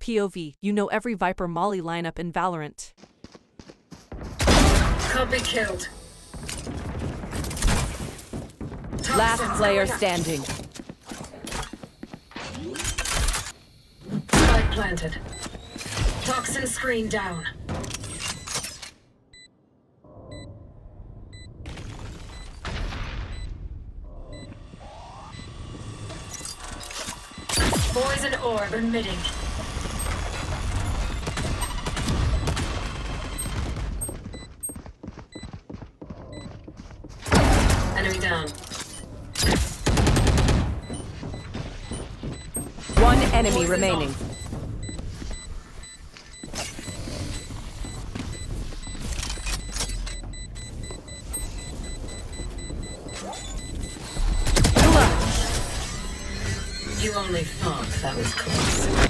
POV, you know every Viper Molly lineup in Valorant. Can't be killed. Last player standing. Spike planted. Toxin screen down. Poison orb emitting. Enemy down. One enemy remaining. You only thought that was cool.